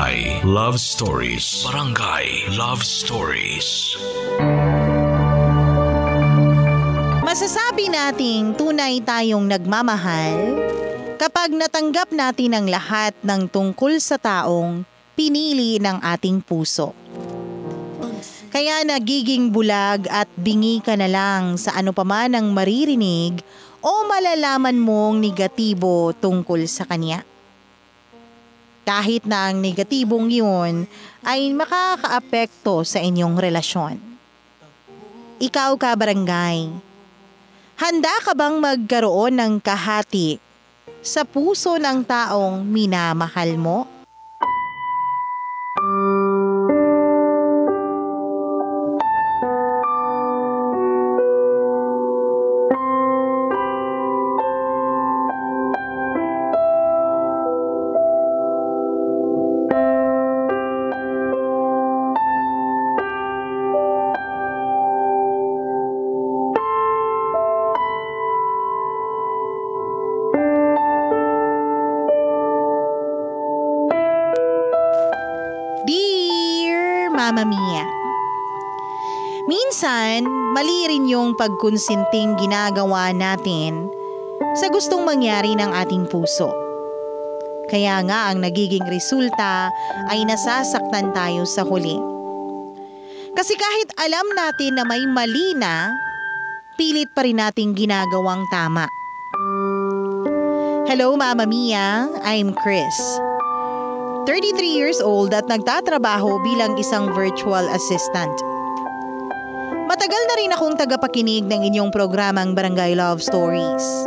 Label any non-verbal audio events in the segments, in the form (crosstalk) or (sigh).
Barangay Love Stories. Barangay Love Stories. Masasabi nating tunay tayong nagmamahal kapag natanggap natin ang lahat ng tungkol sa taong pinili ng ating puso. Kaya nagiging bulag at bingi ka na lang sa ano paman ang maririnig o malalaman mong negatibo tungkol sa kanya. Kahit na ang negatibong yun ay makakaapekto sa inyong relasyon. Ikaw ka barangay, handa ka bang magkaroon ng kahati sa puso ng taong minamahal mo? Dear yung pagkonsinting ginagawa natin sa gustong mangyari ng ating puso. Kaya nga ang nagiging resulta ay nasasaktan tayo sa huli. Kasi kahit alam natin na may mali na, pilit pa rin nating ginagawang tama. Hello Mama Mia, I'm Chris. 33 years old at nagtatrabaho bilang isang virtual assistant. Matagal na rin akong tagapakinig ng inyong programang Barangay Love Stories.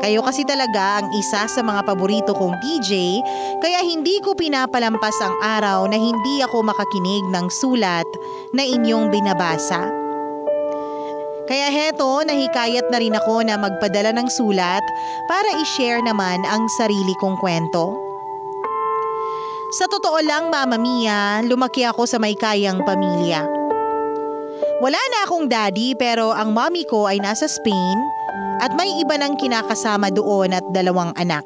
Kayo kasi talaga ang isa sa mga paborito kong DJ kaya hindi ko pinapalampas ang araw na hindi ako makakinig ng sulat na inyong binabasa. Kaya heto, nahikayat na rin ako na magpadala ng sulat para i-share naman ang sarili kong kwento. Sa totoo lang, Mama Mia, lumaki ako sa may kayang pamilya. Wala na akong daddy pero ang mommy ko ay nasa Spain at may iba nang kinakasama doon at dalawang anak.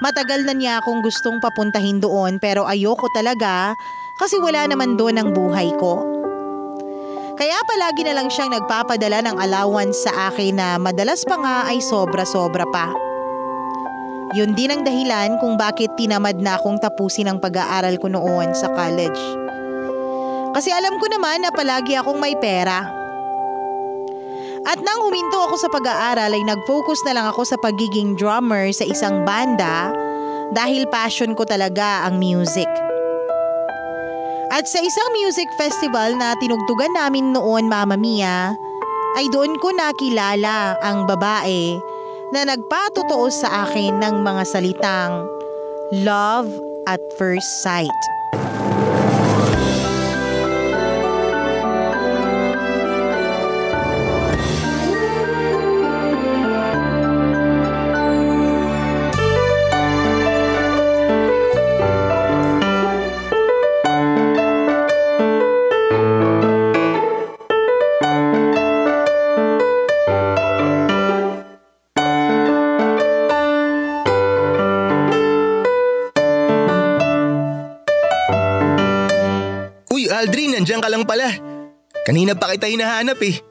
Matagal na niya akong gustong papuntahin doon pero ayoko talaga kasi wala naman doon ang buhay ko. Kaya palagi na lang siyang nagpapadala ng allowance sa akin na madalas pa nga ay sobra-sobra pa. Yun din ang dahilan kung bakit tinamad na akong tapusin ang pag-aaral ko noon sa college. Kasi alam ko naman na palagi akong may pera. At nang huminto ako sa pag-aaral ay nag-focus na lang ako sa pagiging drummer sa isang banda dahil passion ko talaga ang music. At sa isang music festival na tinugtugan namin noon Mama Mia, ay doon ko nakilala ang babae na nagpatotoo sa akin ng mga salitang love at first sight. Kanina pa kita hinahanap eh.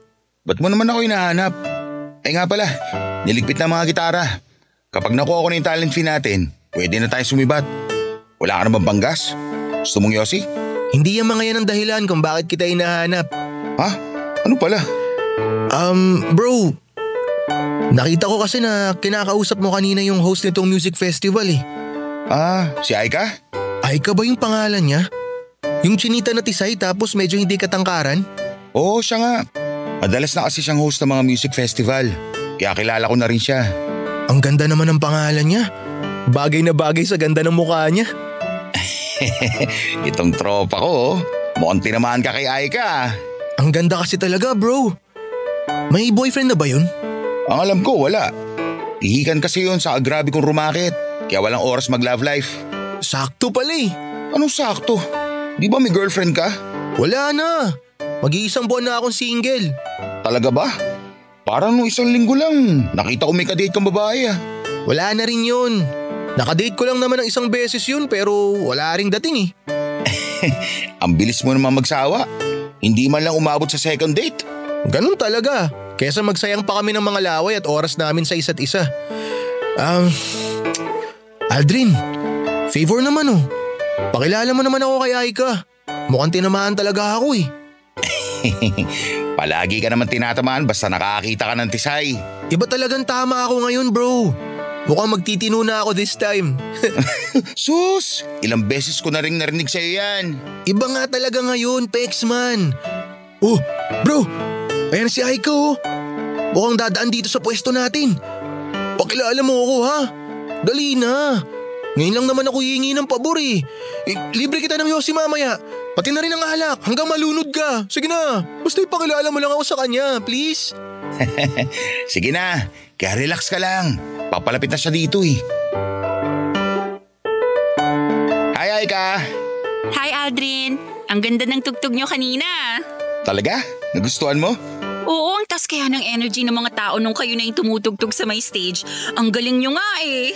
Ba't mo naman ako hinahanap? Ay nga pala, niligpit na mga gitara. Kapag nakuha ko na yung talent fee natin, pwede na tayo sumibat. Wala ka na bang banggas? Gusto mong yosi? Hindi yung mga yan ang dahilan kung bakit kita hinahanap. Ha? Ano pala? Um, bro, nakita ko kasi na kinakausap mo kanina yung host nitong music festival eh. Ah, si Aika? Aika ba yung pangalan niya? Yung chinita na tisay tapos medyo hindi katangkaran? Oo, siya nga. Madalas na kasi siyang host ng mga music festival. Kaya kilala ko na rin siya. Ang ganda naman ng pangalan niya. Bagay na bagay sa ganda ng mukha niya. (laughs) Itong tropa ko, oh. mukhang tinamaan ka kay Aika. Ang ganda kasi talaga bro. May boyfriend na ba yun? Ang alam ko, wala. Ihikan kasi yun sa grabe kong rumakit. Kaya walang oras mag-love life. Sakto pala eh. Anong sakto? Di ba may girlfriend ka? Wala na. Mag-iisang buwan na akong single. Talaga ba? Parang nung isang linggo lang, nakita ko may kadate kang babae ah. Wala na rin yun. Nakadate ko lang naman ng isang beses yun pero wala ring dating eh. (laughs) Ang bilis mo naman magsawa. Hindi man lang umabot sa second date. Ganun talaga. Kesa magsayang pa kami ng mga laway at oras namin sa isa't isa. Um, Aldrin, favor naman oh. Pakilala mo naman ako kay Aika. Mukhang tinamaan talaga ako eh. (laughs) Palagi ka naman tinatamaan basta nakakita ka ng tisay. Iba talagang tama ako ngayon bro. Mukhang magtitino na ako this time. (laughs) Sus! Ilang beses ko na rin narinig sa'yo yan. Iba nga talaga ngayon, Pexman. Oh, bro! Ayan si Aika oh. Mukhang dadaan dito sa pwesto natin. Pakilala mo ako ha. Dali na. Ngayon lang naman ako hihingi ng pabor eh. eh libre kita ng yosi mamaya. Pati na rin ang alak hanggang malunod ka. Sige na. Basta ipakilala mo lang ako sa kanya, please. (laughs) Sige na. Kaya relax ka lang. Papalapit na siya dito eh. Hi, Aika. Hi, Aldrin. Ang ganda ng tugtog nyo kanina. Talaga? Nagustuhan mo? Oo, ang tas kaya ng energy ng mga tao nung kayo na yung tumutugtog sa may stage. Ang galing nyo nga eh.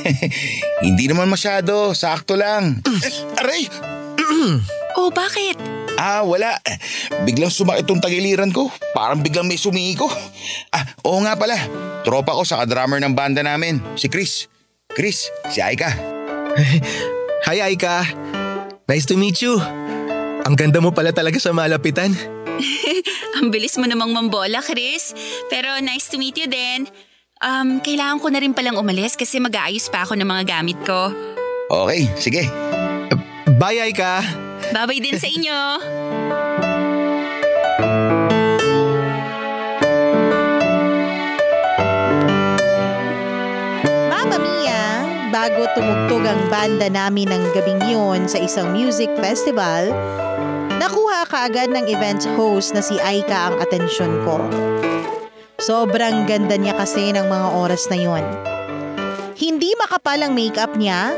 (laughs) Hindi naman masyado. Sakto lang. Eh, aray! (clears throat) Oh, bakit? Ah, wala. Biglang sumakit tong tagiliran ko. Parang biglang may sumiko. Ah, oo nga pala. Tropa ko sa drummer ng banda namin, si Chris. Chris, si Aika. (laughs) Hi Aika. Nice to meet you. Ang ganda mo pala talaga sa malapitan. (laughs) Ang bilis mo namang mambola, Chris. Pero nice to meet you din. Um, kailangan ko na rin palang umalis kasi mag-aayos pa ako ng mga gamit ko. Okay, sige. Bye Aika. Babay din sa inyo. Mama Mia, bago tumugtog ang banda namin ng gabing yun sa isang music festival, nakuha kaagad ng event host na si Aika ang atensyon ko. Sobrang ganda niya kasi ng mga oras na yon. Hindi makapal ang makeup niya,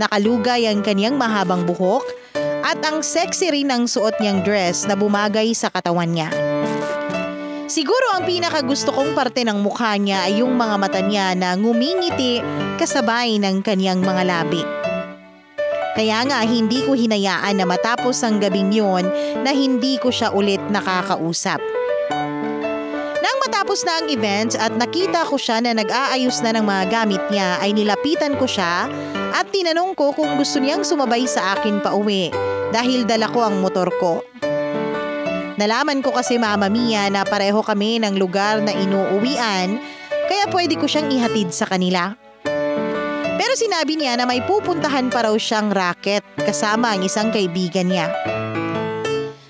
nakalugay ang kanyang mahabang buhok, at ang sexy rin ang suot niyang dress na bumagay sa katawan niya. Siguro ang pinakagusto kong parte ng mukha niya ay yung mga mata niya na ngumingiti kasabay ng kanyang mga labi. Kaya nga hindi ko hinayaan na matapos ang gabing yon na hindi ko siya ulit nakakausap. Nang matapos na ang event at nakita ko siya na nag-aayos na ng mga gamit niya ay nilapitan ko siya at tinanong ko kung gusto niyang sumabay sa akin pa uwi dahil dala ko ang motor ko. Nalaman ko kasi Mama Mia na pareho kami ng lugar na inuuwian kaya pwede ko siyang ihatid sa kanila. Pero sinabi niya na may pupuntahan pa raw siyang racket kasama ang isang kaibigan niya.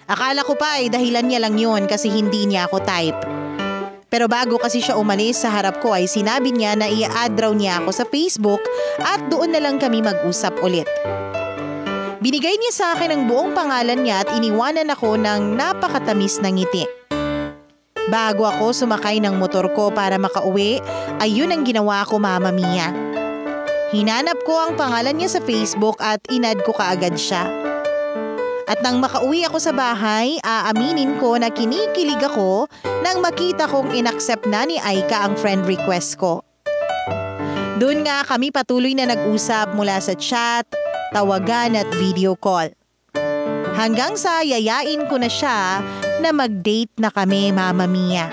Akala ko pa ay dahilan niya lang yon kasi hindi niya ako type. Pero bago kasi siya umalis sa harap ko ay sinabi niya na i-add raw niya ako sa Facebook at doon na lang kami mag-usap ulit. Binigay niya sa akin ang buong pangalan niya at iniwanan ako ng napakatamis na ngiti. Bago ako sumakay ng motor ko para makauwi, ayun ang ginawa ko Mama Mia. Hinanap ko ang pangalan niya sa Facebook at inad ko kaagad siya. At nang makauwi ako sa bahay, aaminin ko na kinikilig ako nang makita kong inaccept na ni Aika ang friend request ko. Doon nga kami patuloy na nag-usap mula sa chat, tawagan at video call. Hanggang sa yayain ko na siya na mag-date na kami, Mama Mia.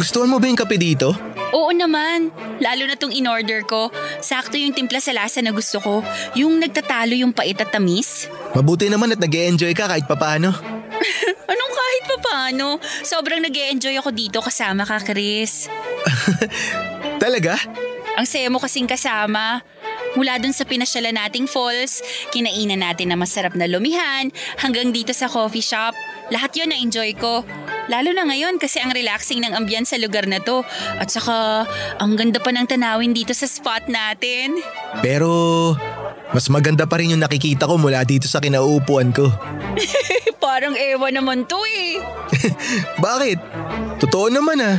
Nagustuhan mo ba yung kape dito? Oo naman. Lalo na tong in-order ko. Sakto yung timpla sa lasa na gusto ko. Yung nagtatalo yung pait at tamis. Mabuti naman at nag enjoy ka kahit papano. (laughs) Anong kahit pa paano? Sobrang nag enjoy ako dito kasama ka, Chris. (laughs) Talaga? Ang saya mo kasing kasama. Mula dun sa pinasyalan nating falls, kinainan natin na masarap na lumihan, hanggang dito sa coffee shop. Lahat yon na-enjoy ko. Lalo na ngayon kasi ang relaxing ng ambyan sa lugar na to. At saka, ang ganda pa ng tanawin dito sa spot natin. Pero mas maganda pa rin yung nakikita ko mula dito sa kinauupuan ko. (laughs) Parang ewan naman to eh. (laughs) Bakit? Totoo naman ah.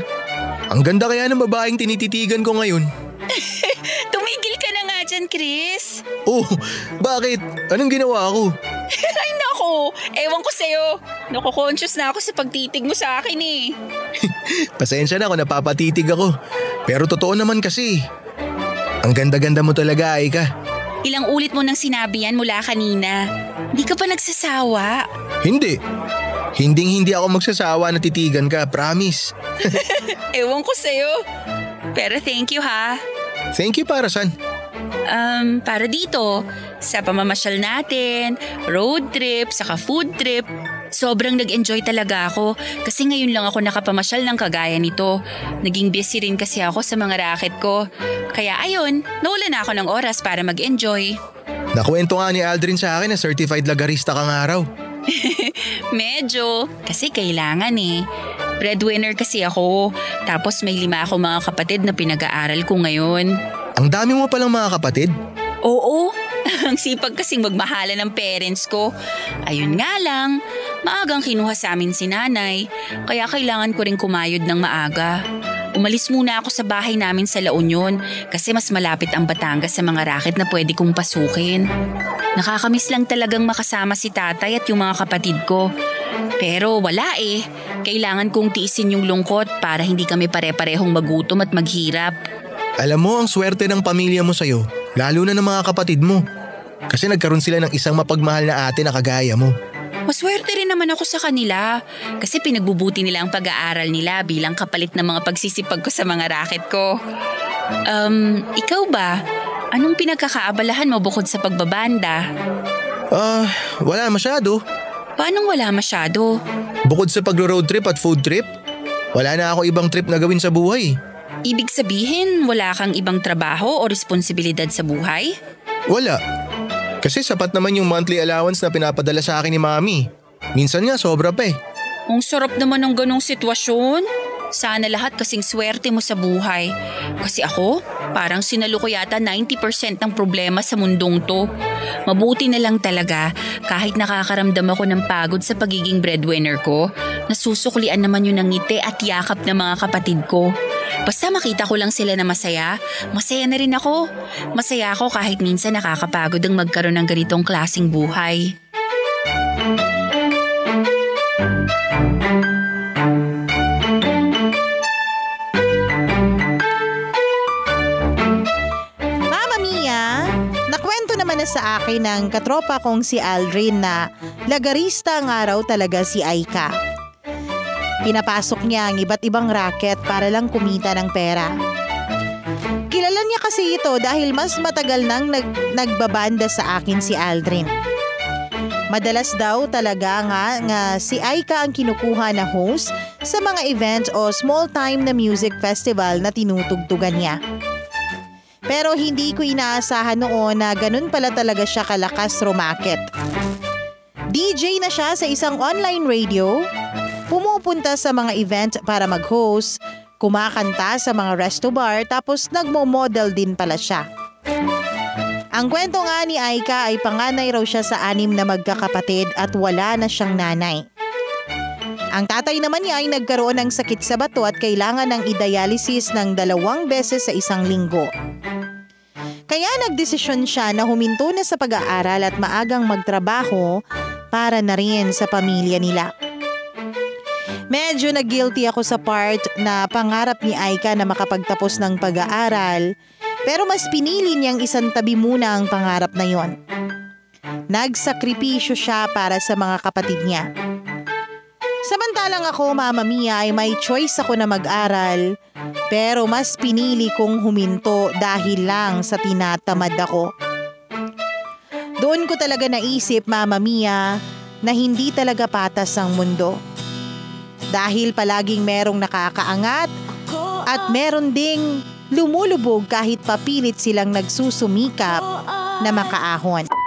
Ang ganda kaya ng babaeng tinititigan ko ngayon. (laughs) Tumigil ka na nga dyan, Chris. Oh, bakit? Anong ginawa ko? Ay nako, ewan ko sa'yo. Nako-conscious na ako sa pagtitig mo sa akin eh. (laughs) Pasensya na kung napapatitig ako. Pero totoo naman kasi. Ang ganda-ganda mo talaga, Aika. Ilang ulit mo nang sinabi yan mula kanina. Hindi ka pa nagsasawa. Hindi. Hinding hindi ako magsasawa na titigan ka, promise. (laughs) (laughs) Ewan ko sa'yo. Pero thank you ha. Thank you para san? Um, para dito, sa pamamasyal natin, road trip, saka food trip, sobrang nag-enjoy talaga ako kasi ngayon lang ako nakapamasyal ng kagaya nito. Naging busy rin kasi ako sa mga racket ko. Kaya ayun, nawala na ako ng oras para mag-enjoy. Nakwento nga ni Aldrin sa akin na certified lagarista kang araw. (laughs) Medyo, kasi kailangan eh. Breadwinner kasi ako, tapos may lima ako mga kapatid na pinag-aaral ko ngayon. Ang dami mo palang mga kapatid. Oo, (laughs) ang sipag kasing magmahala ng parents ko. Ayun nga lang, maagang kinuha sa amin si nanay, kaya kailangan ko rin kumayod ng maaga. Umalis muna ako sa bahay namin sa La Union kasi mas malapit ang Batangas sa mga racket na pwede kong pasukin. Nakakamiss lang talagang makasama si tatay at yung mga kapatid ko. Pero wala eh. Kailangan kong tiisin yung lungkot para hindi kami pare-parehong magutom at maghirap. Alam mo ang swerte ng pamilya mo sa'yo, lalo na ng mga kapatid mo. Kasi nagkaroon sila ng isang mapagmahal na ate na kagaya mo. Maswerte rin naman ako sa kanila kasi pinagbubuti nila ang pag-aaral nila bilang kapalit ng mga pagsisipag ko sa mga racket ko. Um, ikaw ba? Anong pinagkakaabalahan mo bukod sa pagbabanda? Ah, wala masyado. Paanong wala masyado? Bukod sa pagro-road trip at food trip, wala na ako ibang trip na gawin sa buhay. Ibig sabihin, wala kang ibang trabaho o responsibilidad sa buhay? Wala. Kasi sapat naman yung monthly allowance na pinapadala sa akin ni mami. Minsan nga sobra pa eh. Ang sarap naman ng ganong sitwasyon. Sana lahat kasing swerte mo sa buhay. Kasi ako, parang sinalo ko yata 90% ng problema sa mundong to. Mabuti na lang talaga kahit nakakaramdam ako ng pagod sa pagiging breadwinner ko, nasusuklian naman yun ng ngiti at yakap ng mga kapatid ko. Basta makita ko lang sila na masaya, masaya na rin ako. Masaya ako kahit minsan nakakapagod ang magkaroon ng ganitong klasing buhay. Na sa akin ng katropa kong si Aldrin na lagarista nga raw talaga si Aika. Pinapasok niya ang iba't ibang racket para lang kumita ng pera. Kilala niya kasi ito dahil mas matagal nang nag- nagbabanda sa akin si Aldrin. Madalas daw talaga nga nga si Aika ang kinukuha na host sa mga event o small time na music festival na tinutugtugan niya. Pero hindi ko inaasahan noon na ganun pala talaga siya kalakas rumakit. DJ na siya sa isang online radio, pumupunta sa mga event para mag-host, kumakanta sa mga resto bar tapos nagmo-model din pala siya. Ang kwento nga ni Aika ay panganay raw siya sa anim na magkakapatid at wala na siyang nanay. Ang tatay naman niya ay nagkaroon ng sakit sa bato at kailangan ng i-dialysis ng dalawang beses sa isang linggo. Kaya nagdesisyon siya na huminto na sa pag-aaral at maagang magtrabaho para na rin sa pamilya nila. Medyo na guilty ako sa part na pangarap ni Aika na makapagtapos ng pag-aaral pero mas pinili niyang isang tabi muna ang pangarap na yon. Nagsakripisyo siya para sa mga kapatid niya. Samantalang ako, Mama Mia, ay may choice ako na mag-aral pero mas pinili kong huminto dahil lang sa tinatamad ako. Doon ko talaga naisip, Mama Mia, na hindi talaga patas ang mundo. Dahil palaging merong nakakaangat at meron ding lumulubog kahit papilit silang nagsusumikap na makaahon.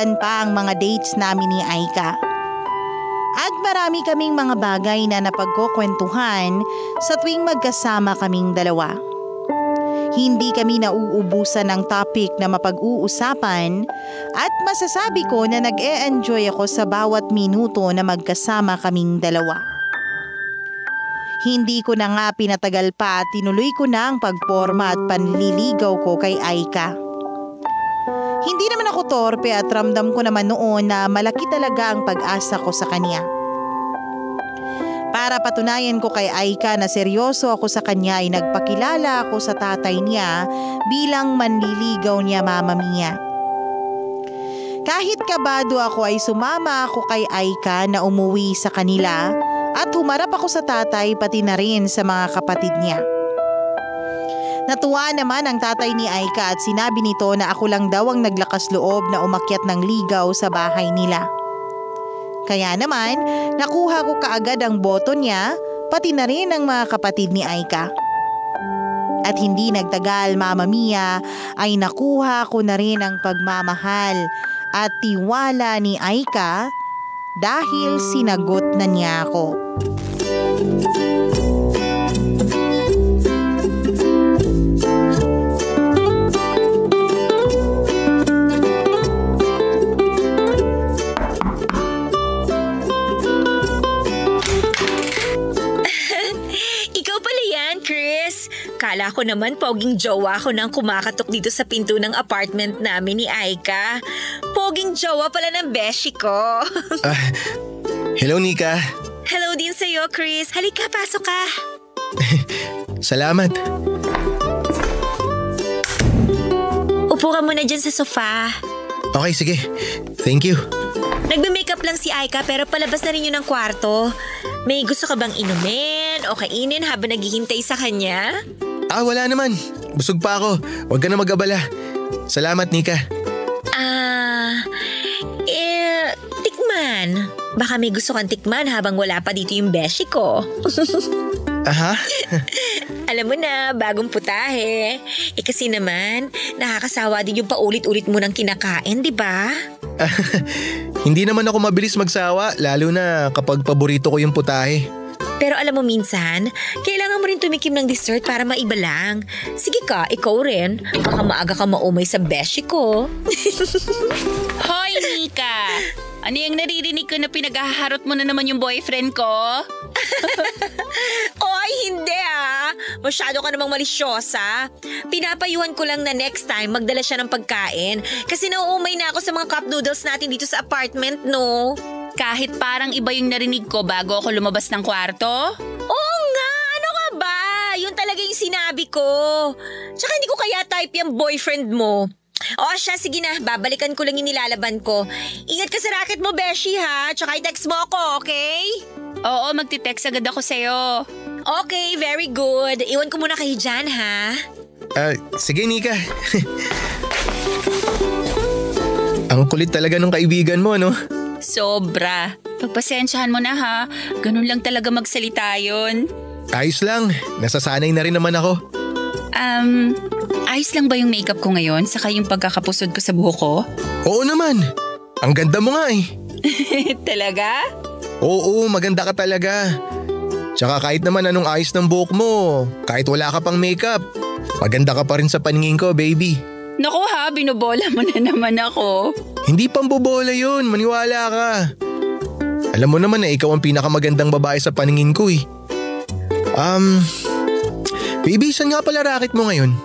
Nasundan pa ang mga dates namin ni Aika. At marami kaming mga bagay na napagkukwentuhan sa tuwing magkasama kaming dalawa. Hindi kami nauubusan ng topic na mapag-uusapan at masasabi ko na nag-e-enjoy ako sa bawat minuto na magkasama kaming dalawa. Hindi ko na nga pinatagal pa at tinuloy ko na ang pagporma at panliligaw ko kay Aika. Hindi naman ako torpe at ramdam ko naman noon na malaki talaga ang pag-asa ko sa kanya. Para patunayan ko kay Aika na seryoso ako sa kanya ay nagpakilala ako sa tatay niya bilang manliligaw niya mama Mia. Kahit kabado ako ay sumama ako kay Aika na umuwi sa kanila at humarap ako sa tatay pati na rin sa mga kapatid niya. Natuwa naman ang tatay ni Aika at sinabi nito na ako lang daw ang naglakas loob na umakyat ng ligaw sa bahay nila. Kaya naman, nakuha ko kaagad ang boto niya, pati na rin ang mga kapatid ni Aika. At hindi nagtagal, Mama Mia, ay nakuha ko na rin ang pagmamahal at tiwala ni Aika dahil sinagot na niya ako. Kala ko naman poging jowa ko nang kumakatok dito sa pinto ng apartment namin ni Aika. Poging jowa pala ng beshi ko. (laughs) Ah, hello Nika. Hello din sa'yo, Chris. Halika, pasok ka. (laughs) Salamat. Upo ka muna dyan sa sofa. Okay, sige. Thank you. Nagme-makeup lang si Aika pero palabas na rin yun ng kwarto. May gusto ka bang inumin o kainin habang naghihintay sa kanya? Ah, wala naman. Busog pa ako. Huwag ka na mag-abala. Salamat, Nika. Ah, eh, tikman. Baka may gusto kang tikman habang wala pa dito yung beshi ko. (laughs) Aha. Alam mo na, bagong putahe. Eh kasi naman, nakakasawa din yung paulit-ulit mo ng kinakain, di ba? (laughs) Hindi naman ako mabilis magsawa, lalo na kapag paborito ko yung putahe. Pero alam mo minsan, kailangan mo rin tumikim ng dessert para maiba lang. Sige ka, ikaw rin. Baka maaga ka maumay sa beshi ko. (laughs) Hoy, Nika! Ano yung naririnig ko na pinaghaharot mo na naman yung boyfriend ko? (laughs) Oy, hindi ah. Masyado ka namang malisyosa. Pinapayuhan ko lang na next time magdala siya ng pagkain. Kasi nauumay na ako sa mga cup noodles natin dito sa apartment, no? Kahit parang iba yung narinig ko bago ako lumabas ng kwarto? Oo nga, ano ka ba? Yun talaga yung sinabi ko. Tsaka hindi ko kaya type yung boyfriend mo. O siya, sige na, babalikan ko lang yung nilalaban ko. Ingat ka sa racket mo, Beshi ha. Tsaka i-text mo ako, okay? Oo, magti-text agad ako sa'yo. Okay, very good. Iwan ko muna kayo dyan, ha? Ah, sige, Nika. (laughs) Ang kulit talaga ng kaibigan mo, no? Sobra. Pagpasensyahan mo na ha. Ganun lang talaga magsalita yun. Ayos lang. Nasasanay na rin naman ako. Um, ayos lang ba yung makeup ko ngayon? Saka yung pagkakapusod ko sa buhok ko? Oo naman. Ang ganda mo nga eh. (laughs) talaga? Oo, maganda ka talaga. Tsaka kahit naman anong ayos ng buhok mo, kahit wala ka pang makeup, maganda ka pa rin sa paningin ko, baby. Naku ha, binubola mo na naman ako. Hindi pambobola yun, maniwala ka. Alam mo naman na ikaw ang pinakamagandang babae sa paningin ko eh. Um, baby, saan nga pala racket mo ngayon?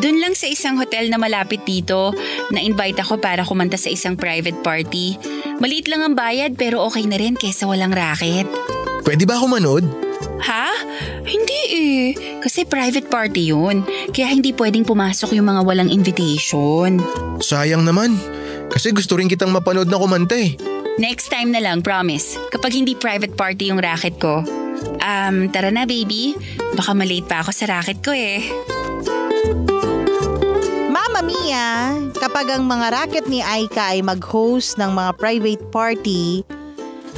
Doon lang sa isang hotel na malapit dito, na-invite ako para kumanta sa isang private party. Maliit lang ang bayad pero okay na rin kesa walang racket. Pwede ba ako manood? Ha? Hindi eh. Kasi private party yun. Kaya hindi pwedeng pumasok yung mga walang invitation. Sayang naman. Kasi gusto rin kitang mapanood na kumanta eh. Next time na lang, promise. Kapag hindi private party yung racket ko. Um, tara na baby. Baka malate pa ako sa racket ko eh. Mama Mia, kapag ang mga racket ni Aika ay mag-host ng mga private party,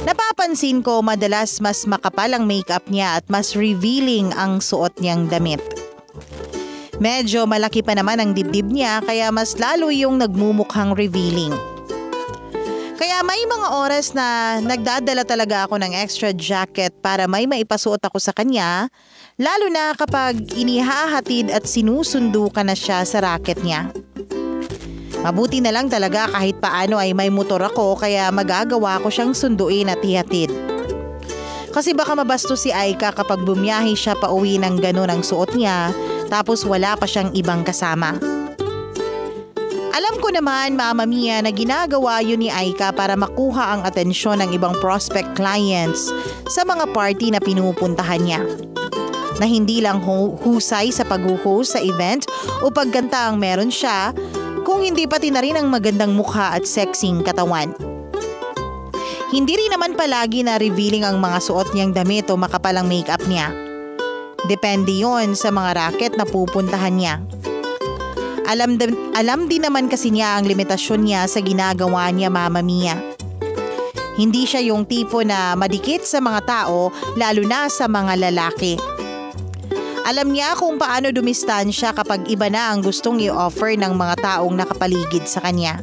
napapansin ko madalas mas makapal ang makeup niya at mas revealing ang suot niyang damit. Medyo malaki pa naman ang dibdib niya kaya mas lalo yung nagmumukhang revealing. Kaya may mga oras na nagdadala talaga ako ng extra jacket para may maipasuot ako sa kanya, lalo na kapag inihahatid at sinusundo ka na siya sa racket niya. Mabuti na lang talaga kahit paano ay may motor ako kaya magagawa ko siyang sunduin at ihatid. Kasi baka mabasto si Aika kapag bumiyahe siya pa uwi ng ganun ang suot niya tapos wala pa siyang ibang kasama. Alam ko naman, Mama Mia, na ginagawa yun ni Aika para makuha ang atensyon ng ibang prospect clients sa mga party na pinupuntahan niya. Na hindi lang husay sa pag-host sa event o pagganta ang meron siya, kung hindi pati na rin ang magandang mukha at sexing katawan. Hindi rin naman palagi na revealing ang mga suot niyang damit o makapalang makeup niya. Depende yon sa mga racket na pupuntahan niya. Alam, din, alam din naman kasi niya ang limitasyon niya sa ginagawa niya Mama Mia. Hindi siya yung tipo na madikit sa mga tao lalo na sa mga lalaki. Alam niya kung paano dumistansya kapag iba na ang gustong i-offer ng mga taong nakapaligid sa kanya.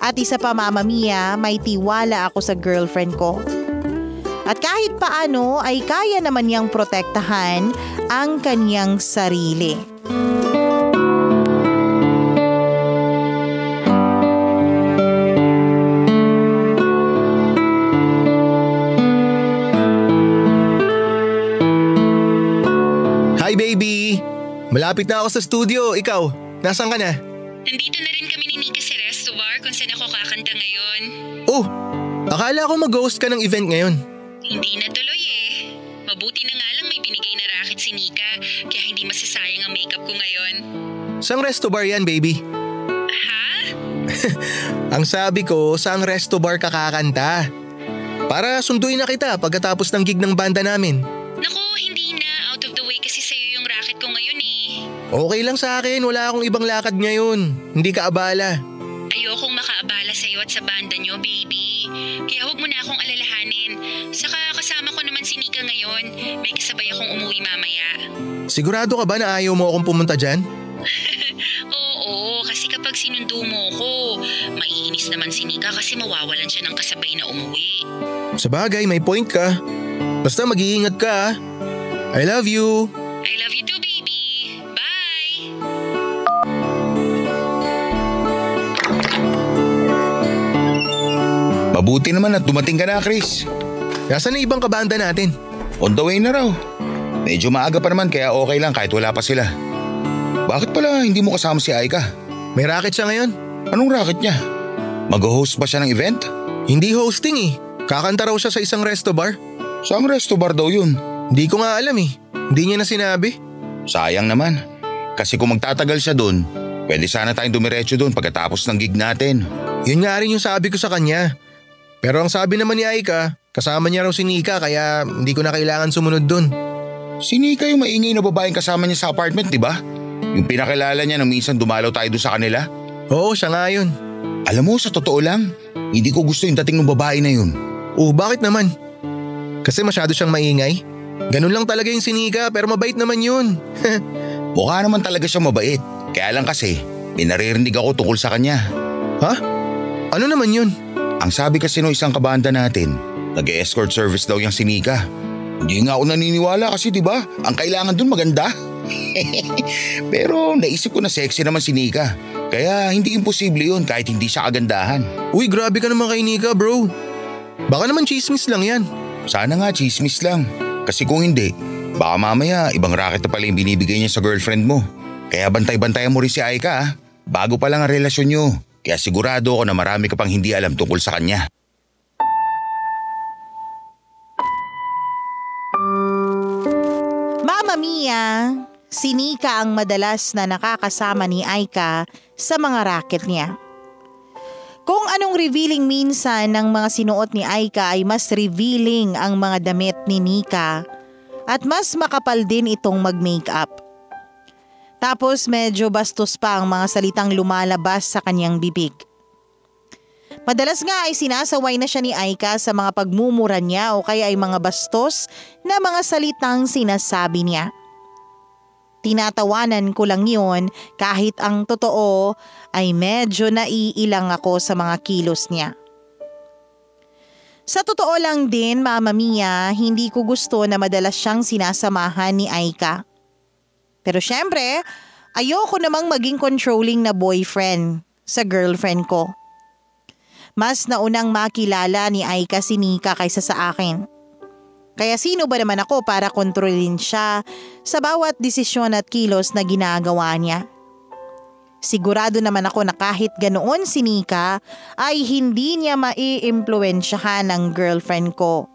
At isa pa Mama Mia, may tiwala ako sa girlfriend ko. At kahit paano ay kaya naman niyang protektahan ang kanyang sarili. Malapit na ako sa studio. Ikaw, nasan ka na? Nandito na rin kami ni Nika sa resto bar kung saan ako kakanta ngayon. Oh, akala ko mag-host ka ng event ngayon. Hindi na tuloy eh. Mabuti na nga lang may binigay na racket si Nika kaya hindi masasayang ang makeup ko ngayon. Saan resto bar yan, baby? Ha? (laughs) ang sabi ko, saan resto bar ka kakanta? Para sunduin na kita pagkatapos ng gig ng banda namin. Okay lang sa akin, wala akong ibang lakad ngayon. Hindi ka abala. Ayokong makaabala sa iyo at sa banda niyo, baby. Kaya huwag mo na akong alalahanin. Saka kasama ko naman si Nika ngayon. May kasabay akong umuwi mamaya. Sigurado ka ba na ayaw mo akong pumunta dyan? (laughs) Oo, kasi kapag sinundo mo ko, maiinis naman si Nika kasi mawawalan siya ng kasabay na umuwi. Sa bagay, may point ka. Basta mag-iingat ka. I love you. I love you too, Mabuti naman at dumating ka na, Chris. Nasaan na ibang kabanda natin? On the way na raw. Medyo maaga pa naman kaya okay lang kahit wala pa sila. Bakit pala hindi mo kasama si Aika? May racket siya ngayon. Anong racket niya? Mag-host ba siya ng event? Hindi hosting eh. Kakanta raw siya sa isang resto bar. Saan resto bar daw yun? Hindi ko nga alam eh. Hindi niya na sinabi. Sayang naman. Kasi kung magtatagal siya doon, pwede sana tayong dumiretso doon pagkatapos ng gig natin. Yun nga rin yung sabi ko sa kanya. Pero ang sabi naman ni Aika, kasama niya raw si Nika kaya hindi ko na kailangan sumunod dun. Si Nika yung maingay na babaeng kasama niya sa apartment, di ba? Yung pinakilala niya nang minsan dumalaw tayo doon sa kanila? Oo, siya nga yun. Alam mo, sa totoo lang, hindi ko gusto yung dating ng babae na yun. Oh, bakit naman? Kasi masyado siyang maingay? Ganun lang talaga yung sinika pero mabait naman yun. (laughs) Mukha naman talaga siyang mabait. Kaya lang kasi, may naririnig ako tungkol sa kanya. Ha? Ano naman yun? Ang sabi kasi no isang kabanda natin, nag-escort service daw yung sinika. Hindi nga ako naniniwala kasi 'di ba? Ang kailangan dun maganda. (laughs) Pero naisip ko na sexy naman si Nika. Kaya hindi imposible yun kahit hindi siya kagandahan. Uy, grabe ka naman kay Nika bro. Baka naman chismis lang yan. Sana nga chismis lang. Kasi kung hindi, baka mamaya ibang racket na pala yung binibigay niya sa girlfriend mo. Kaya bantay-bantayan mo rin si Aika ha. Bago pa lang ang relasyon niyo. Kaya sigurado ako na marami ka pang hindi alam tungkol sa kanya. Mama Mia, si Nika ang madalas na nakakasama ni Aika sa mga racket niya. Kung anong revealing minsan ng mga sinuot ni Aika ay mas revealing ang mga damit ni Nika at mas makapal din itong mag-makeup. Tapos medyo bastos pa ang mga salitang lumalabas sa kanyang bibig. Madalas nga ay sinasaway na siya ni Aika sa mga pagmumura niya o kaya ay mga bastos na mga salitang sinasabi niya. tinatawanan ko lang yon kahit ang totoo ay medyo naiilang ako sa mga kilos niya. Sa totoo lang din, Mama Mia, hindi ko gusto na madalas siyang sinasamahan ni Aika. Pero syempre, ayoko namang maging controlling na boyfriend sa girlfriend ko. Mas naunang makilala ni Aika si Nika kaysa sa akin. Kaya sino ba naman ako para kontrolin siya sa bawat desisyon at kilos na ginagawa niya? Sigurado naman ako na kahit ganoon si Nika ay hindi niya maiimpluensyahan ng girlfriend ko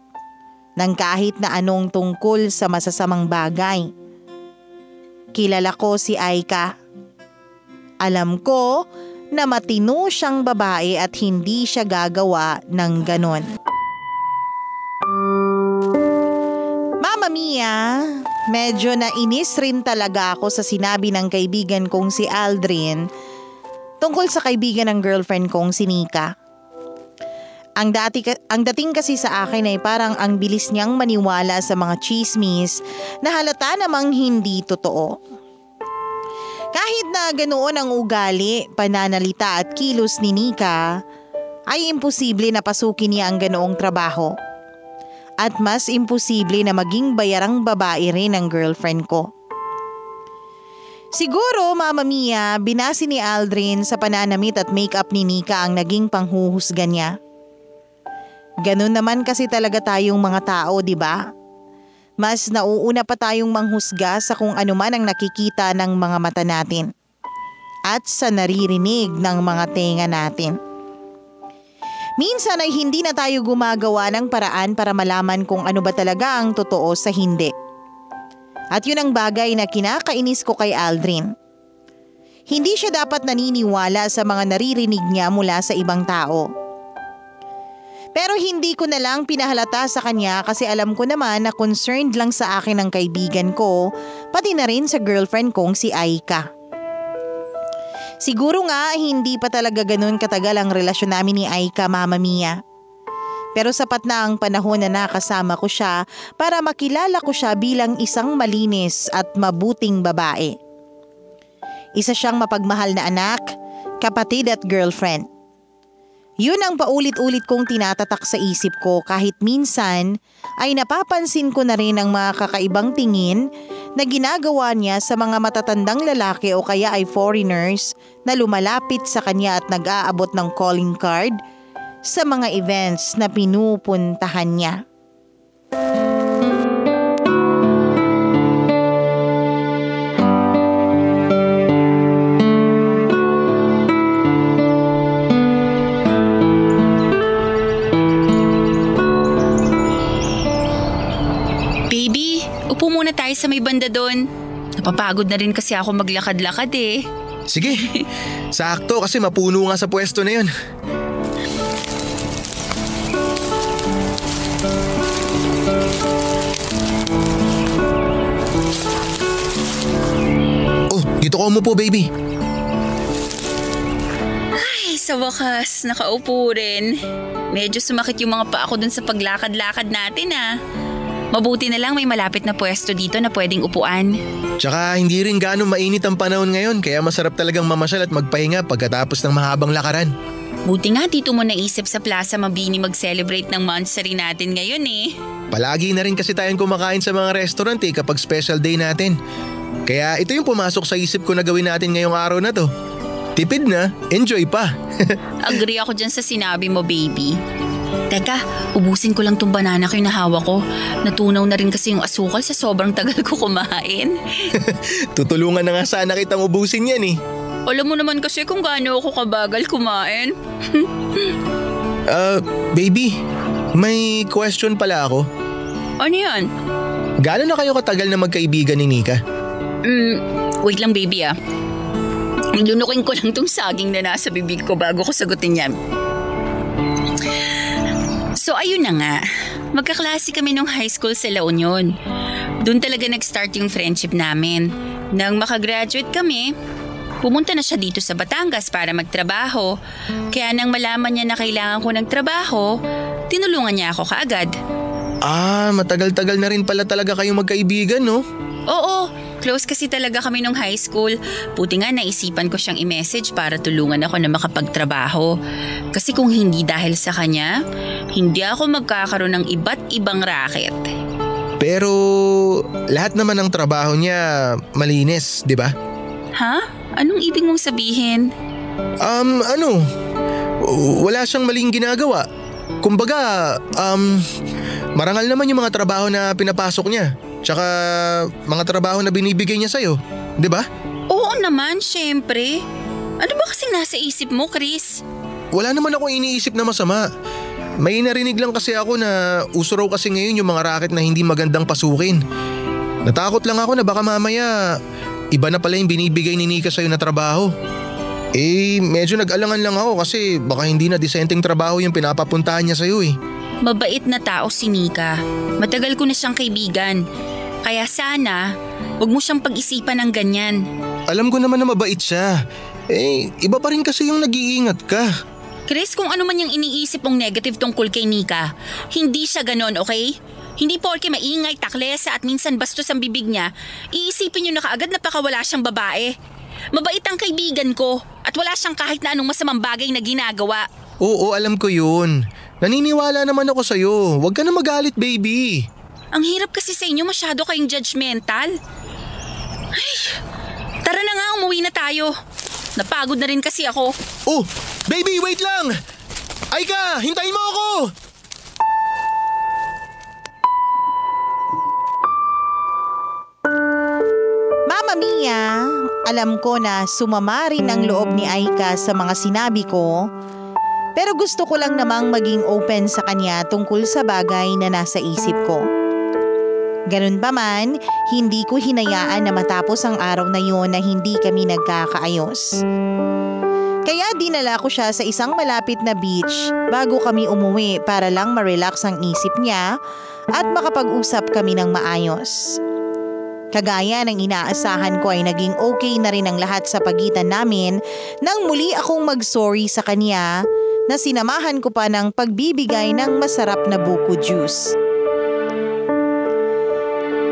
ng kahit na anong tungkol sa masasamang bagay. Kilala ko si Aika. Alam ko na matino siyang babae at hindi siya gagawa ng ganon. Mama Mia, medyo nainis rin talaga ako sa sinabi ng kaibigan kong si Aldrin tungkol sa kaibigan ng girlfriend kong si Nika. Ang, dati, ang dating kasi sa akin ay parang ang bilis niyang maniwala sa mga chismis na halata namang hindi totoo. Kahit na ganoon ang ugali, pananalita at kilos ni Nika, ay imposible na pasukin niya ang ganoong trabaho at mas imposible na maging bayarang babae rin ang girlfriend ko. Siguro, Mama Mia, binasi ni Aldrin sa pananamit at makeup ni Nika ang naging panghuhusga niya. Ganun naman kasi talaga tayong mga tao, di ba? Mas nauuna pa tayong manghusga sa kung ano man ang nakikita ng mga mata natin at sa naririnig ng mga tenga natin. Minsan ay hindi na tayo gumagawa ng paraan para malaman kung ano ba talaga ang totoo sa hindi. At yun ang bagay na kinakainis ko kay Aldrin. Hindi siya dapat naniniwala sa mga naririnig niya mula sa ibang tao. Pero hindi ko na lang pinahalata sa kanya kasi alam ko naman na concerned lang sa akin ang kaibigan ko, pati na rin sa girlfriend kong si Aika. Siguro nga hindi pa talaga ganun katagal ang relasyon namin ni Aika Mama Mia. Pero sapat na ang panahon na nakasama ko siya para makilala ko siya bilang isang malinis at mabuting babae. Isa siyang mapagmahal na anak, kapatid at girlfriend. Yun ang paulit-ulit kong tinatatak sa isip ko kahit minsan ay napapansin ko na rin ang mga kakaibang tingin na ginagawa niya sa mga matatandang lalaki o kaya ay foreigners na lumalapit sa kanya at nag-aabot ng calling card sa mga events na pinupuntahan niya. Muna tayo sa may banda doon. Napapagod na rin kasi ako maglakad-lakad eh. Sige, (laughs) sakto kasi mapuno nga sa pwesto na yun. Oh, dito ka umupo baby. Ay, sa wakas, nakaupo rin. Medyo sumakit yung mga paa ko dun sa paglakad-lakad natin ah. Mabuti na lang may malapit na pwesto dito na pwedeng upuan. Tsaka hindi rin gaano mainit ang panahon ngayon kaya masarap talagang mamasyal at magpahinga pagkatapos ng mahabang lakaran. Buti nga dito mo naisip sa Plaza Mabini mag-celebrate ng monthsary natin ngayon eh. Palagi na rin kasi tayong kumakain sa mga restaurant eh kapag special day natin. Kaya ito yung pumasok sa isip ko na gawin natin ngayong araw na to. Tipid na, enjoy pa. (laughs) Agree ako dyan sa sinabi mo, baby. Teka, ubusin ko lang tong banana ko yung nahawa ko. Natunaw na rin kasi yung asukal sa sobrang tagal ko kumain. (laughs) Tutulungan na nga sana kitang ubusin yan eh. Alam mo naman kasi kung gaano ako kabagal kumain. Uh, (laughs) baby, may question pala ako. Ano yan? Gaano na kayo katagal na magkaibigan ni Nika? Mm, wait lang baby ah. Lunukin ko lang tong saging na nasa bibig ko bago ko sagutin yan. So ayun na nga, magkaklase kami nung high school sa La Union. Doon talaga nag-start yung friendship namin. Nang makagraduate kami, pumunta na siya dito sa Batangas para magtrabaho. Kaya nang malaman niya na kailangan ko ng trabaho, tinulungan niya ako kaagad. Ah, matagal-tagal na rin pala talaga kayong magkaibigan, no? Oo, Close kasi talaga kami nung high school. Buti nga naisipan ko siyang i-message para tulungan ako na makapagtrabaho. Kasi kung hindi dahil sa kanya, hindi ako magkakaroon ng iba't ibang racket. Pero lahat naman ng trabaho niya malinis, di ba? Ha? Anong ibig mong sabihin? Um, ano? Wala siyang maling ginagawa. Kumbaga, um, marangal naman yung mga trabaho na pinapasok niya. Tsaka mga trabaho na binibigay niya sa'yo. Di ba? Oo naman, syempre. Ano ba kasing nasa isip mo, Chris? Wala naman ako iniisip na masama. May narinig lang kasi ako na uso raw kasi ngayon yung mga racket na hindi magandang pasukin. Natakot lang ako na baka mamaya iba na pala yung binibigay ni Nika sa'yo na trabaho. Eh, medyo nag-alangan lang ako kasi baka hindi na disenteng trabaho yung pinapapuntahan niya sa'yo eh. Mabait na tao si Nika. Matagal ko na siyang kaibigan. Kaya sana, huwag mo siyang pag-isipan ng ganyan. Alam ko naman na mabait siya. Eh, iba pa rin kasi yung nag-iingat ka. Chris, kung ano man yung iniisip mong negative tungkol kay Nika, hindi siya ganon, okay? Hindi porke maingay, taklesa at minsan bastos ang bibig niya, iisipin niyo na kaagad na pakawala siyang babae. Mabait ang kaibigan ko at wala siyang kahit na anong masamang bagay na ginagawa. Oo, alam ko yun. Naniniwala naman ako sa'yo. Huwag ka na magalit, baby. Ang hirap kasi sa inyo masyado kayong judgmental. Ay, tara na nga, umuwi na tayo. Napagod na rin kasi ako. Oh, baby, wait lang! Aika, hintayin mo ako! Mama Mia, alam ko na sumama rin ang loob ni Aika sa mga sinabi ko, pero gusto ko lang namang maging open sa kanya tungkol sa bagay na nasa isip ko. Ganun pa man, hindi ko hinayaan na matapos ang araw na yun na hindi kami nagkakaayos. Kaya dinala ko siya sa isang malapit na beach bago kami umuwi para lang ma-relax ang isip niya at makapag-usap kami ng maayos. Kagaya ng inaasahan ko ay naging okay na rin ang lahat sa pagitan namin nang muli akong mag-sorry sa kanya na sinamahan ko pa ng pagbibigay ng masarap na buko juice.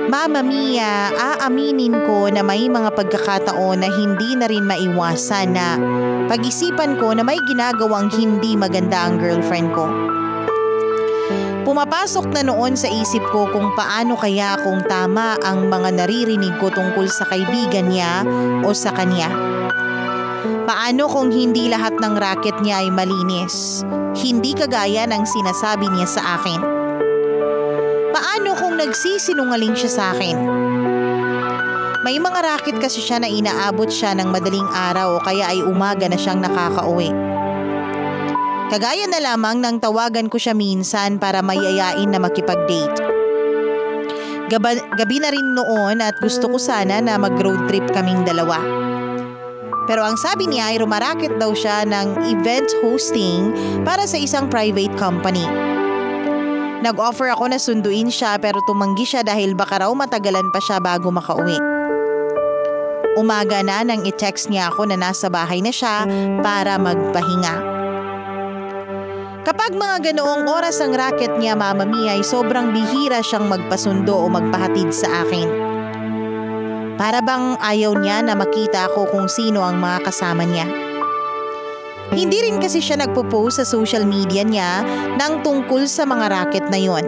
Mama Mia, aaminin ko na may mga pagkakataon na hindi na rin maiwasan na pag-isipan ko na may ginagawang hindi maganda ang girlfriend ko. Pumapasok na noon sa isip ko kung paano kaya kung tama ang mga naririnig ko tungkol sa kaibigan niya o sa kanya. Paano kung hindi lahat ng racket niya ay malinis? Hindi kagaya ng sinasabi niya sa akin. Paano kung nagsisinungaling siya sa akin? May mga racket kasi siya na inaabot siya ng madaling araw o kaya ay umaga na siyang nakakauwi. Kagaya na lamang nang tawagan ko siya minsan para mayayain na makipag-date. Gaba, gabi na rin noon at gusto ko sana na mag-road trip kaming dalawa. Pero ang sabi niya ay rumaraket daw siya ng event hosting para sa isang private company. Nag-offer ako na sunduin siya pero tumanggi siya dahil baka raw matagalan pa siya bago makauwi. Umaga na nang i-text niya ako na nasa bahay na siya para magpahinga. Kapag mga ganoong oras ang racket niya, Mama Mia, ay sobrang bihira siyang magpasundo o magpahatid sa akin. Para bang ayaw niya na makita ko kung sino ang mga kasama niya. Hindi rin kasi siya nagpo-post sa social media niya ng tungkol sa mga racket na yon.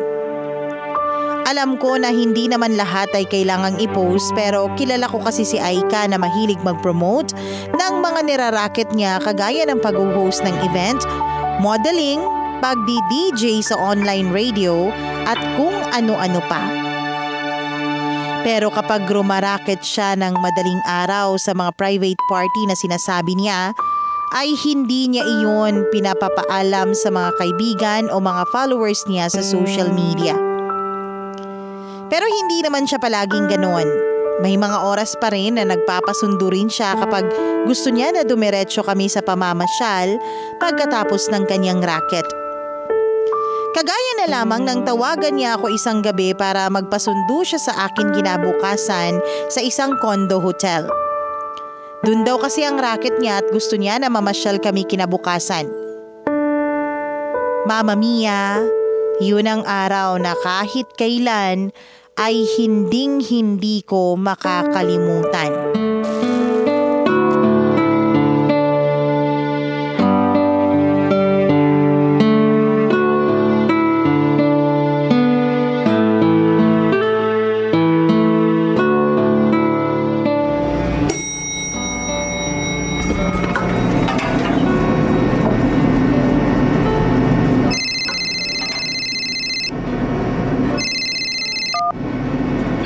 Alam ko na hindi naman lahat ay kailangang i-post pero kilala ko kasi si Aika na mahilig mag-promote ng mga niraracket niya kagaya ng pag-host ng event modeling, pagdi-DJ sa online radio at kung ano-ano pa. Pero kapag rumaraket siya ng madaling araw sa mga private party na sinasabi niya, ay hindi niya iyon pinapapaalam sa mga kaibigan o mga followers niya sa social media. Pero hindi naman siya palaging ganoon. May mga oras pa rin na nagpapasundo rin siya kapag gusto niya na dumiretso kami sa pamamasyal pagkatapos ng kanyang racket. Kagaya na lamang nang tawagan niya ako isang gabi para magpasundo siya sa akin ginabukasan sa isang condo hotel. Doon daw kasi ang racket niya at gusto niya na mamasyal kami kinabukasan. Mama Mia, yun ang araw na kahit kailan ay hinding hindi ko makakalimutan.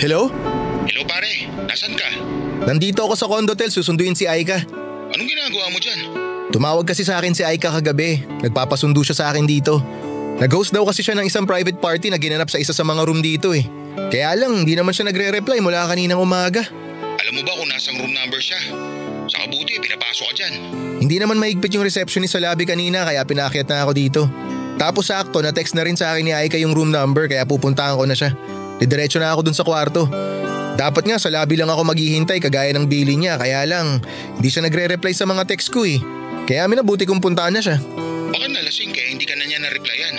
Hello? Hello pare, nasan ka? Nandito ako sa condotel, susunduin si Aika. Anong ginagawa mo dyan? Tumawag kasi sa akin si Aika kagabi. Nagpapasundo siya sa akin dito. Nag-host daw kasi siya ng isang private party na ginanap sa isa sa mga room dito eh. Kaya lang, hindi naman siya nagre-reply mula kaninang umaga. Alam mo ba kung nasang room number siya? Sa kabuti, pinapasok ka dyan. Hindi naman maigpit yung receptionist sa lobby kanina kaya pinakyat na ako dito. Tapos sakto, na-text na rin sa akin ni Aika yung room number kaya pupuntahan ko na siya. Didiretso na ako dun sa kwarto. Dapat nga sa lobby lang ako maghihintay kagaya ng billing niya kaya lang hindi siya nagre-reply sa mga text ko eh. Kaya minabuti kong puntahan na siya. Baka nalasing kaya hindi ka na niya na-replyan.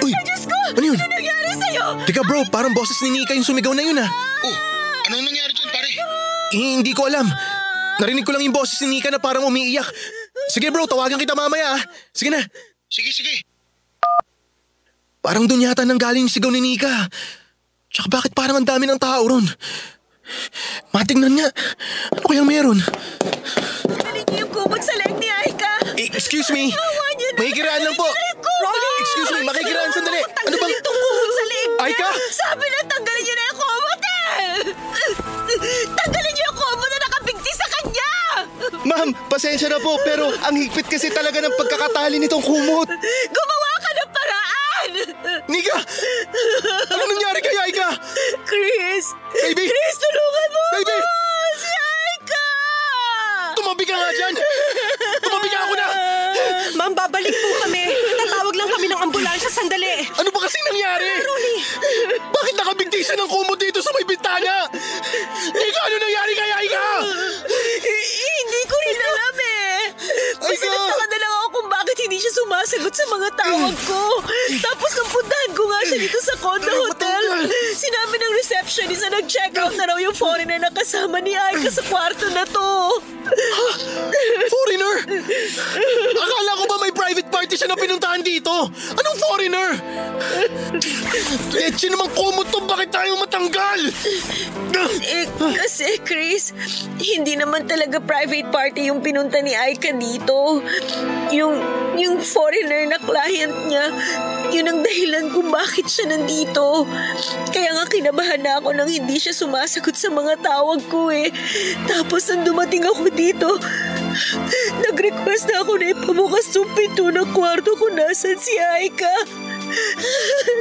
Uy! Diyos ko! Ano yun? Ano nangyari sa'yo? Teka bro, parang boses ni Nika yung sumigaw na yun ah. Oh, anong nangyari dyan pare? Eh, hindi ko alam. Narinig ko lang yung boses ni Nika na parang umiiyak. Sige bro, tawagan kita mamaya ah. Sige na. Sige, sige. Parang doon yata nang galing sigaw ni Nika. Tsaka bakit parang ang dami ng tao ron? Matingnan nga. Ano kayang meron? Narinig niyo yung kumot sa leg ni Aika. Eh, excuse me. Awa niyo na. Makikiraan lang po. Rolly! Excuse me, makikiraan sandali. Ano bang... Tanggalin tong kumot sa leg niya. Aika! Sabi na tanggalin niyo na yung kumot eh! Tanggalin niyo yung kumot na nakabigti sa kanya! Ma'am, pasensya na po pero ang higpit kasi talaga ng pagkakatali nitong kumot. Gumawa ka ng paraan! Nika! Ano nangyari kay Aika? Chris! Baby! Chris, sa condo hotel, sinabi ng receptionist na nag-check out na raw yung foreigner na kasama ni Aika sa kwarto na to. Foreigner? Akala ko party siya na pinuntahan dito? Anong foreigner? Leche naman kumot to, bakit tayo matanggal? Eh, kasi Chris, hindi naman talaga private party yung pinunta ni Aika dito. Yung, yung foreigner na client niya, yun ang dahilan kung bakit siya nandito. Kaya nga kinabahan na ako nang hindi siya sumasagot sa mga tawag ko eh. Tapos nang dumating ako dito, nag-request na ako na ipabukas yung pinto ng kwarto kung nasan si Aika.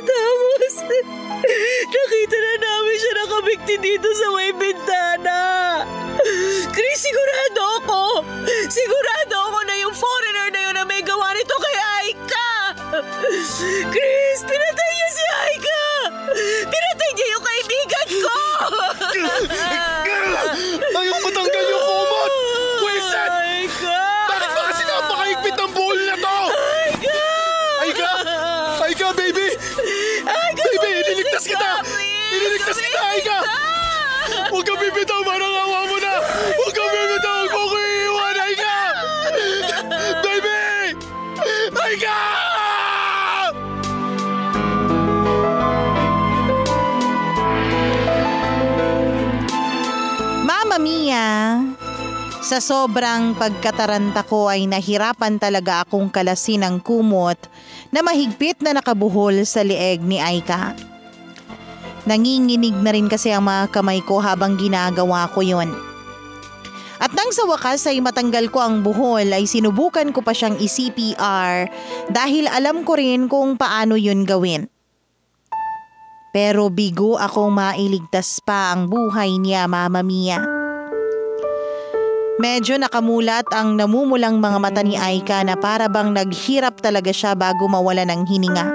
Tapos, nakita na namin siya nakabikti dito sa may bintana. Chris, sigurado ako. Sigurado ako na yung foreigner na yun na may gawa nito kay Aika. Chris, sa sobrang pagkataranta ko ay nahirapan talaga akong kalasin ang kumot na mahigpit na nakabuhol sa lieg ni Aika. Nanginginig na rin kasi ang mga kamay ko habang ginagawa ko yon. At nang sa wakas ay matanggal ko ang buhol ay sinubukan ko pa siyang i-CPR dahil alam ko rin kung paano yun gawin. Pero bigo akong mailigtas pa ang buhay niya, Mama Mia. Medyo nakamulat ang namumulang mga mata ni Aika na para bang naghirap talaga siya bago mawala ng hininga.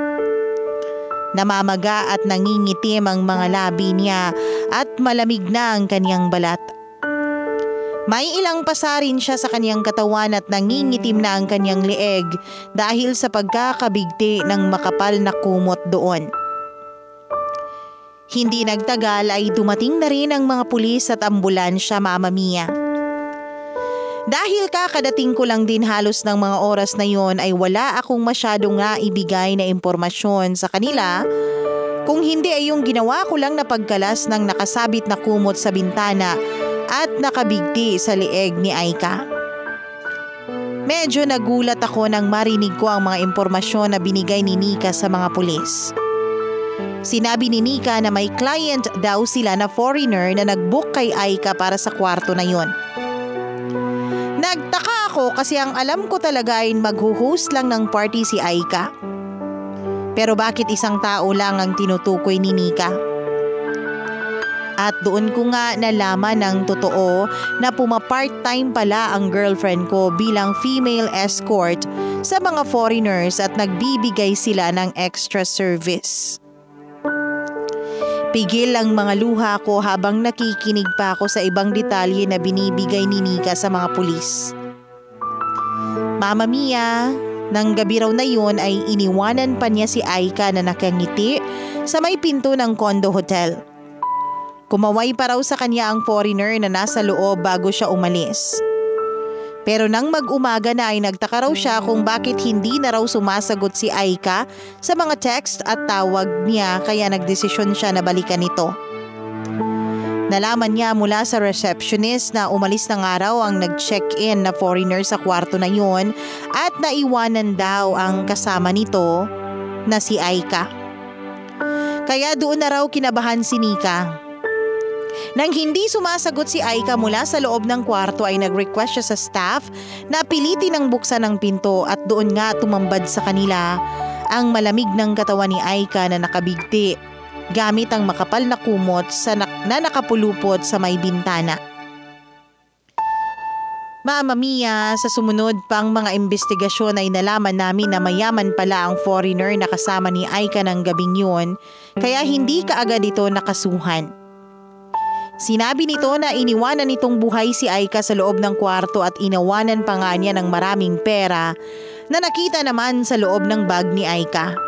Namamaga at nangingitim ang mga labi niya at malamig na ang kanyang balat. May ilang pasarin siya sa kanyang katawan at nangingitim na ang kanyang leeg dahil sa pagkakabigti ng makapal na kumot doon. Hindi nagtagal ay dumating na rin ang mga pulis at ambulansya Mama Mia. Dahil kakadating ko lang din halos ng mga oras na yon ay wala akong masyadong nga ibigay na impormasyon sa kanila kung hindi ay yung ginawa ko lang na pagkalas ng nakasabit na kumot sa bintana at nakabigti sa lieg ni Aika. Medyo nagulat ako nang marinig ko ang mga impormasyon na binigay ni Nika sa mga pulis. Sinabi ni Nika na may client daw sila na foreigner na nagbook kay Aika para sa kwarto na yon. Nagtaka ako kasi ang alam ko talaga ay maghuhost lang ng party si Aika. Pero bakit isang tao lang ang tinutukoy ni Nika? At doon ko nga nalaman ng totoo na puma-part-time pala ang girlfriend ko bilang female escort sa mga foreigners at nagbibigay sila ng extra service. Pigil ang mga luha ko habang nakikinig pa ako sa ibang detalye na binibigay ni Nika sa mga pulis. Mama Mia, nang gabi raw na yun ay iniwanan pa niya si Aika na nakangiti sa may pinto ng condo hotel. Kumaway pa raw sa kanya ang foreigner na nasa loob bago siya umalis. Pero nang mag-umaga na ay nagtaka raw siya kung bakit hindi na raw sumasagot si Aika sa mga text at tawag niya kaya nagdesisyon siya na balikan ito. Nalaman niya mula sa receptionist na umalis ng araw ang nag-check-in na foreigner sa kwarto na yun at naiwanan daw ang kasama nito na si Aika. Kaya doon na raw kinabahan si Nika nang hindi sumasagot si Aika mula sa loob ng kwarto ay nag-request siya sa staff na pilitin ang buksan ng pinto at doon nga tumambad sa kanila ang malamig ng katawan ni Aika na nakabigti gamit ang makapal na kumot sa na, na nakapulupot sa may bintana. Mama Mia, sa sumunod pang mga investigasyon ay nalaman namin na mayaman pala ang foreigner na kasama ni Aika ng gabing yun kaya hindi kaagad ito nakasuhan. Sinabi nito na iniwanan nitong buhay si Aika sa loob ng kwarto at inawanan pa nga niya ng maraming pera na nakita naman sa loob ng bag ni Aika.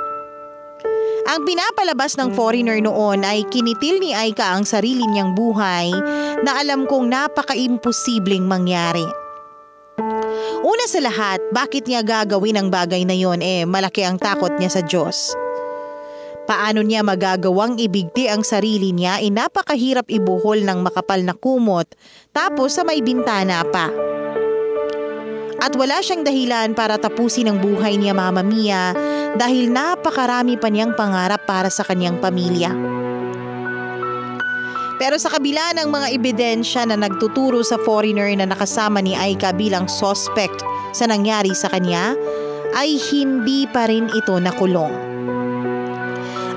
Ang pinapalabas ng foreigner noon ay kinitil ni Aika ang sarili niyang buhay na alam kong napaka-imposibleng mangyari. Una sa lahat, bakit niya gagawin ang bagay na yon eh malaki ang takot niya sa Diyos. Paano niya magagawang ibigti ang sarili niya ay napakahirap ibuhol ng makapal na kumot tapos sa may bintana pa. At wala siyang dahilan para tapusin ang buhay niya Mama Mia dahil napakarami pa niyang pangarap para sa kanyang pamilya. Pero sa kabila ng mga ebidensya na nagtuturo sa foreigner na nakasama ni Aika bilang suspect sa nangyari sa kanya, ay hindi pa rin ito nakulong.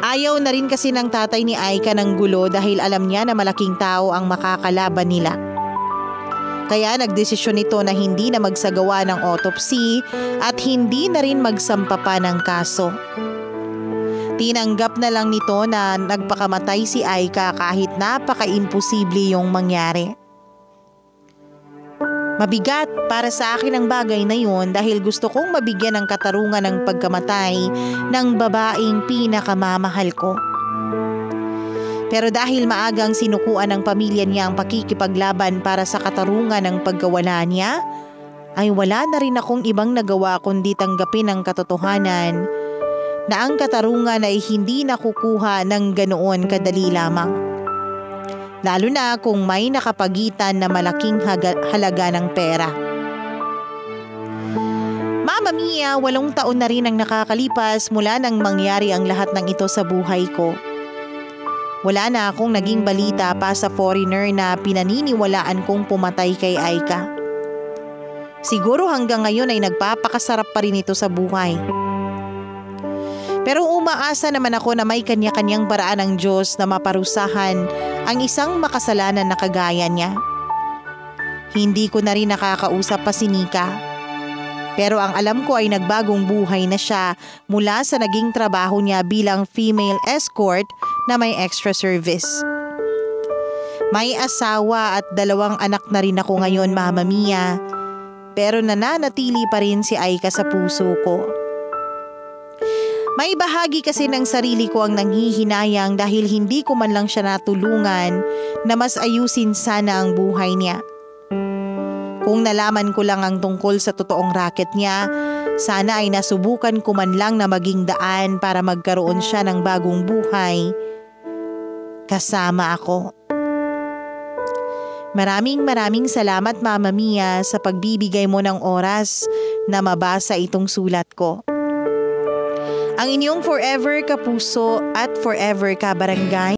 Ayaw na rin kasi ng tatay ni Aika ng gulo dahil alam niya na malaking tao ang makakalaban nila. Kaya nagdesisyon ito na hindi na magsagawa ng autopsy at hindi na rin magsampa pa ng kaso. Tinanggap na lang nito na nagpakamatay si Aika kahit napaka-imposible yung mangyari. Mabigat para sa akin ang bagay na yun dahil gusto kong mabigyan ng katarungan ng pagkamatay ng babaeng pinakamamahal ko. Pero dahil maagang sinukuan ng pamilya niya ang pakikipaglaban para sa katarungan ng pagkawala niya, ay wala na rin akong ibang nagawa kundi tanggapin ang katotohanan na ang katarungan ay hindi nakukuha ng ganoon kadali lamang lalo na kung may nakapagitan na malaking halaga ng pera. Mama Mia, walong taon na rin ang nakakalipas mula nang mangyari ang lahat ng ito sa buhay ko. Wala na akong naging balita pa sa foreigner na pinaniniwalaan kong pumatay kay Aika. Siguro hanggang ngayon ay nagpapakasarap pa rin ito sa buhay. Pero umaasa naman ako na may kanya-kanyang paraan ng Diyos na maparusahan ang isang makasalanan na kagaya niya. Hindi ko na rin nakakausap pa si Nika. Pero ang alam ko ay nagbagong buhay na siya mula sa naging trabaho niya bilang female escort na may extra service. May asawa at dalawang anak na rin ako ngayon, Mama Mia. Pero nananatili pa rin si Aika sa puso ko. May bahagi kasi ng sarili ko ang nanghihinayang dahil hindi ko man lang siya natulungan na mas ayusin sana ang buhay niya. Kung nalaman ko lang ang tungkol sa totoong racket niya, sana ay nasubukan ko man lang na maging daan para magkaroon siya ng bagong buhay. Kasama ako. Maraming maraming salamat Mama Mia sa pagbibigay mo ng oras na mabasa itong sulat ko. Ang inyong forever kapuso at forever kabarangay